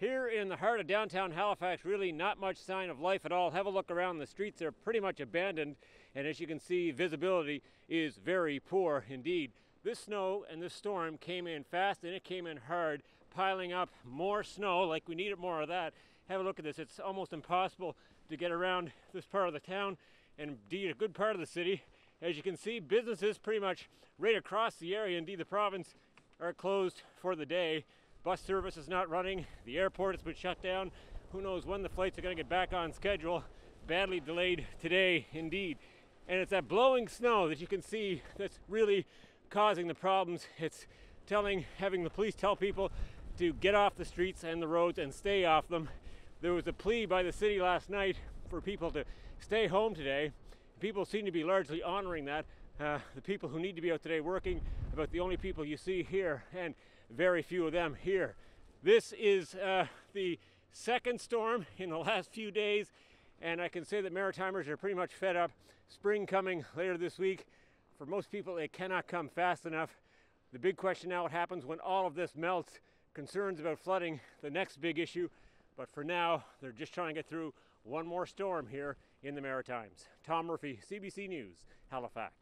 Here in the heart of downtown Halifax, really not much sign of life at all. Have a look around. The streets are pretty much abandoned, and as you can see, visibility is very poor indeed. This snow and this storm came in fast and it came in hard, piling up more snow, like we needed more of that. Have a look at this. It's almost impossible to get around this part of the town and indeed a good part of the city. As you can see, businesses pretty much right across the area, indeed the province, are closed for the day. Bus service is not running. The airport has been shut down. Who knows when the flights are going to get back on schedule. Badly delayed today, indeed. And it's that blowing snow that you can see that's really causing the problems. It's telling, having the police tell people to get off the streets and the roads and stay off them. There was a plea by the city last night for people to stay home today. People seem to be largely honoring that. Uh, the people who need to be out today working, about the only people you see here, and very few of them here. This is uh, the second storm in the last few days, and I can say that Maritimers are pretty much fed up. Spring coming later this week. For most people, it cannot come fast enough. The big question now what happens when all of this melts? Concerns about flooding, the next big issue. But for now, they're just trying to get through one more storm here in the Maritimes. Tom Murphy, CBC News, Halifax.